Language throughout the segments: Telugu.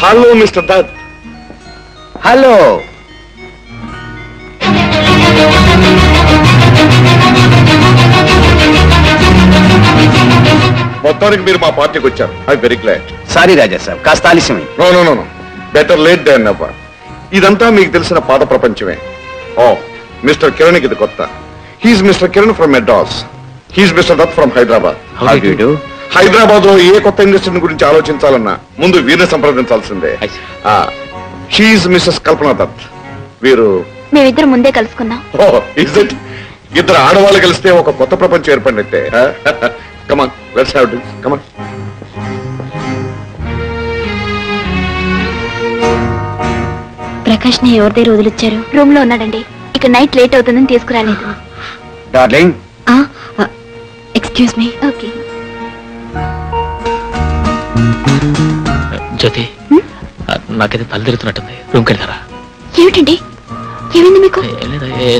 Hello mister Dutt. హలో. మొత్తానికి మీరు మా పార్టీకి వచ్చారు. I very glad. Sorry Raja Saab కాస్త ఆలస్యమైంది no no no better late than never ఇదంతా మీకు తెలిసిన పాత ప్రపంచమే. ఓ మిస్టర్ కిరణ్ ఇది కొత్త. He's mister Kiran from Madras. He's mister Dutt from Hyderabad. హైదరాబాద్లో ఏ కొత్త ఇండస్ట్రీ గురించి ఆలోచించాలన్నా ముందు వీరిని సంప్రదించాల్సిందే. షీఈ్ మిస్సెస్ కల్పన దత్ వీరు మేమిద్దరం ముందే కలుసుకున్నాం. ఓ ఇస్ ఇట్ ఇద్దరు ఆడవాళ్ళు కలిస్తే ఒక కొత్త ప్రపంచం ఏర్పడినట్టే. Come on let's have drinks come on ప్రకాష్ని ఎవరి దగ్గర వదిలిచ్చారు? రూమ్లో ఉన్నాడండి. ఇక నైట్ లేట్ అవుతుందని తీసుకురాలేదు. Darling excuse me okay Jyothi నాకైతే తల తిరుగుతున్నట్టుంది. రూమ్కి వెళ్తారా? ఏమిటండి? ఏమైంది మీకు?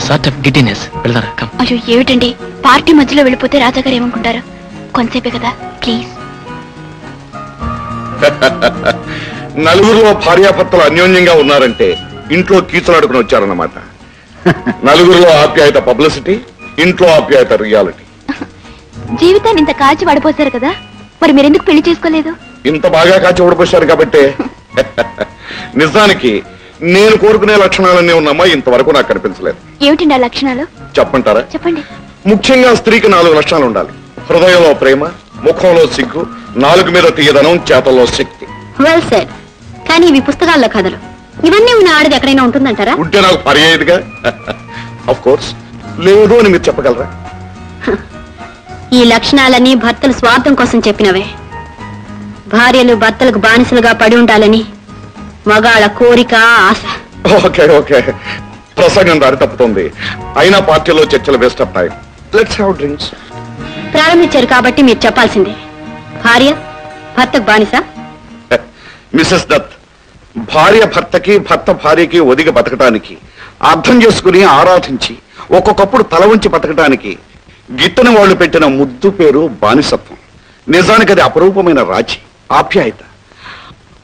Sort of giddiness. వెళ్తారా? కమ్ అయ్యో ఏమిటండి? పార్టీ మధ్యలో వెళ్ళిపోతే రాజాగారు ఏమనుకుంటారు? కొంతసేపే కదా ప్లీజ్. నలుగురిలో భార్యాభర్తలు అన్యోన్యంగా ఉన్నారంటే ఇంట్లో కీచులాడుకుని వచ్చారన్నమాట. నలుగురిలో ఆప్యాయత పబ్లిసిటీ ఇంట్లో ఆప్యాయత రియాలిటీ. జీవితాన్ని ఇంత కాచి పడిపోసారు కదా మరి మీరెందుకు పెళ్ళి చేసుకోలేదు? ఇంత బాగా కాచి ఓడిపోశారు కాబట్టి. నిజానికి నేను కోరుకునే లక్షణాలన్నీ ఉన్న అమ్మాయి ఇంతవరకు నాకు కనిపించలేదు. ఏమిటండి ఆ లక్షణాలు? చెప్పంటారా? చెప్పండి. ముఖ్యంగా స్త్రీకి నాలుగు లక్షణాలు ఉండాలి. హృదయంలో ప్రేమ ముఖంలో సిగ్గు నాలుగు మీద తీయదనం చేతల్లో శక్తి. వెల్ సెడ్ కానీ ఇవి పుస్తకాల్లో కథలు. ఇవన్నీ ఉన్న ఆడది ఎక్కడైనా ఉంటుందంటారా? ఉంటే నాకు పర్యాయదుగా. అఫ్ కోర్స్ లేదు అని మీరు చెప్పగలరా? ఈ లక్షణాలన్నీ భర్తలు స్వార్థం కోసం చెప్పినవే. భార్యలు భర్తలకు బానిసలుగా పడి ఉండాలని మగాళ్ళ కోరిక ఆశ. Okay okay. ప్రసంగం దారి తప్పుతుంది. అయినా పార్టీలో చర్చలు waste of time let's have drinks ప్రారంభించారు కాబట్టి మీరు చెప్పాల్సిందే. భార్య భర్తకు బానిస? మిసెస్ దత్ భార్య భర్తకి భర్త భార్యకి ఒదిగి బతకటానికి అర్థం చేసుకుని ఆరాధించి ఒక్కొక్కప్పుడు తల వంచి బతకటానికి గిట్టని వాళ్ళు పెట్టిన ముద్దు పేరు బానిసత్వం. నిజానికి అది అపరూపమైన రాజీ ఆప్యాయత.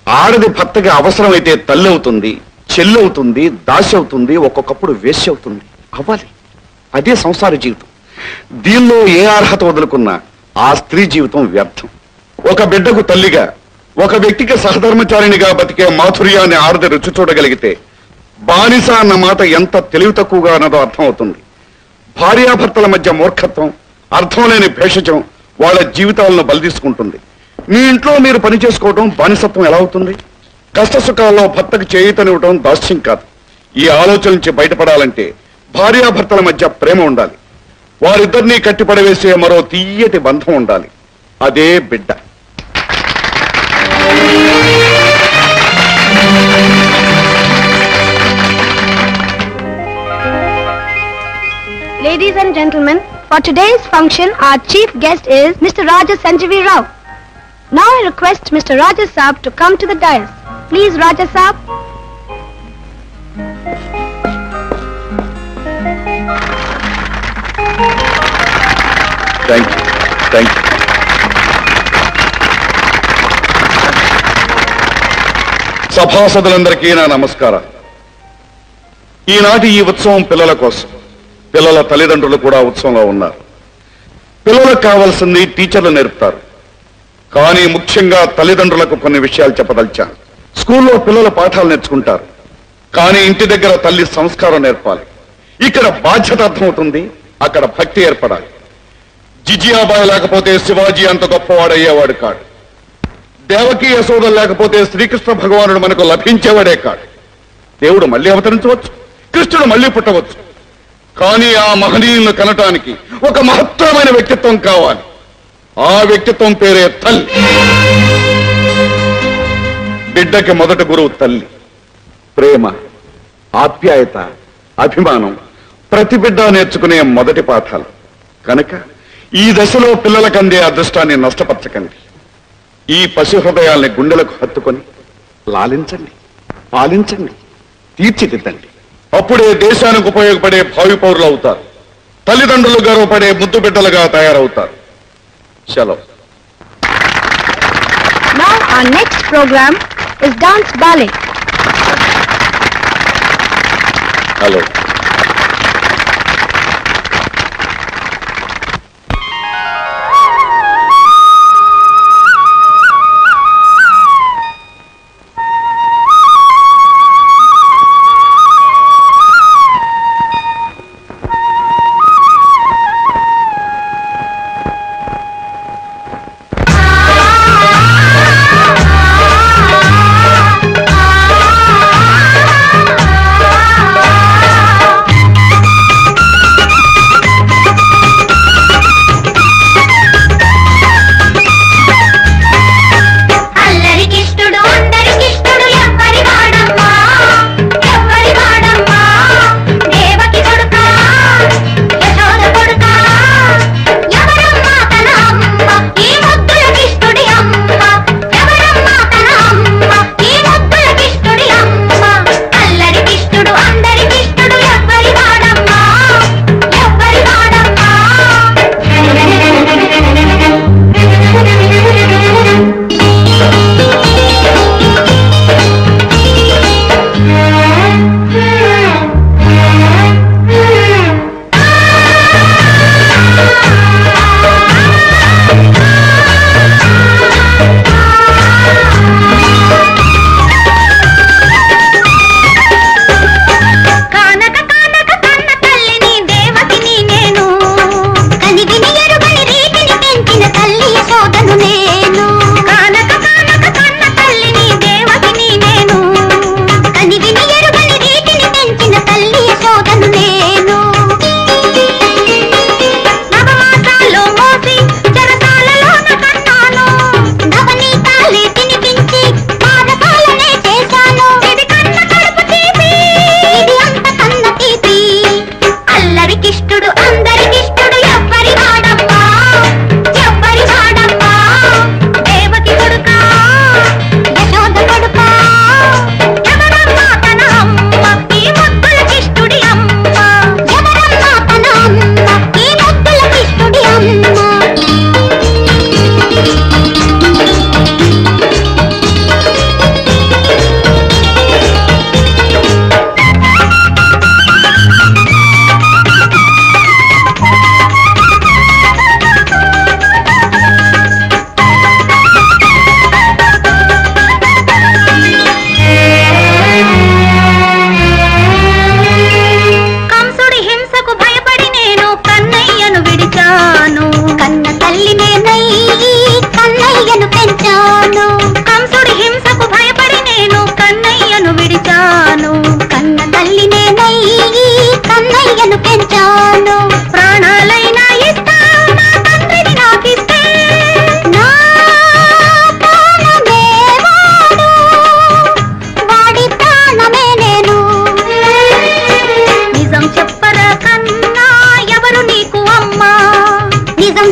ఆడది భర్తకి అవసరమైతే తల్లి అవుతుంది చెల్లి అవుతుంది దాసి అవుతుంది ఒక్కొక్కప్పుడు వేసి అవుతుంది అవ్వాలి. అదే సంసార జీవితం. దీనిలో ఏ అర్హత వదులుకున్నా ఆ స్త్రీ జీవితం వ్యర్థం. ఒక బిడ్డకు తల్లిగా ఒక వ్యక్తికి సహధర్మచారిణిగా బతికే మాధుర్యాన్ని ఆడది రుచి చూడగలిగితే బానిస అన్న మాట ఎంత తెలివి తక్కువగా అన్నదో అర్థమవుతుంది. భార్యాభర్తల మధ్య మూర్ఖత్వం అర్థం లేని భేషజం వాళ్ళ జీవితాలను బలితీసుకుంటుంది మీ ఇంట్లో మీరు పని చేసుకోవడం బానిసత్వం ఎలా అవుతుంది కష్ట సుఖాల్లో భర్తకు చేయుతనివ్వడం దాస్యం కాదు ఈ ఆలోచన నుంచి బయటపడాలంటే భార్యాభర్తల మధ్య ప్రేమ ఉండాలి వారిద్దరినీ కట్టిపడవేసే మరో తీయటి బంధం ఉండాలి అదే బిడ్డ Ladies and gentlemen, for today's function, our chief guest is Mr. Raja Sanjeevi Rao. Now I request Mr. Raja Saab to come to the dais. Please, Raja Saab. Thank you thank సభాసదులందరికీ నా నమస్కారం ఈనాటి ఈ ఉత్సవం పిల్లల కోసం పిల్లల తల్లిదండ్రులు కూడా ఉత్సవంలో ఉన్నారు పిల్లలకు కావాల్సింది టీచర్లు నేర్పుతారు కానీ ముఖ్యంగా తల్లిదండ్రులకు కొన్ని విషయాలు చెప్పదలిచాను. స్కూల్లో పిల్లల పాఠాలు నేర్చుకుంటారు. కానీ ఇంటి దగ్గర తల్లి సంస్కారం నేర్పాలి. ఇక్కడ బాధ్యత అర్థమవుతుంది అక్కడ భక్తి ఏర్పడాలి. జిజియాబాయ్ లేకపోతే శివాజీ అంత గొప్పవాడయ్యేవాడు కాడు. దేవకీయ యశోదలు లేకపోతే శ్రీకృష్ణ భగవానుడు మనకు లభించేవాడే కాడు. దేవుడు మళ్ళీ అవతరించవచ్చు కృష్ణుడు మళ్ళీ పుట్టవచ్చు. కానీ ఆ మహనీయులను కనటానికి ఒక మహత్తరమైన వ్యక్తిత్వం కావాలి. ఆ వ్యక్తిత్వం పేరే తల్లి. బిడ్డకి మొదటి గురువు తల్లి. ప్రేమ ఆప్యాయత అభిమానం ప్రతి బిడ్డ నేర్చుకునే మొదటి పాఠాలు. కనుక ఈ దశలో పిల్లలకు అందే అదృష్టాన్ని నష్టపరచకండి. ఈ పశు హృదయాల్ని గుండెలకు హత్తుకొని లాలించండి పాలించండి తీర్చిదిద్దండి. అప్పుడే దేశానికి ఉపయోగపడే భావి పౌరులు అవుతారు. తల్లిదండ్రులు గర్వపడే ముద్దు బిడ్డలుగా తయారవుతారు. Hello. Now our next program is dance ballet. Hello.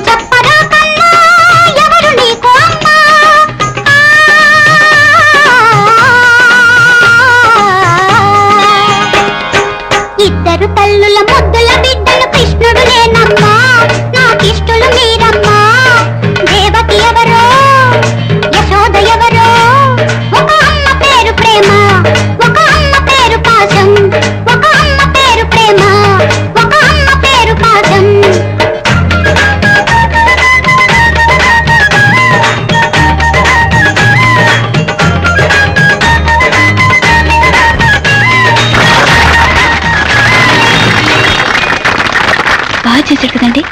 thumbs up చేశాడు కదండి.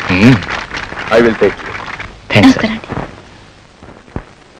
ఐ విల్ టేక్ యూ నమస్కారం అండి.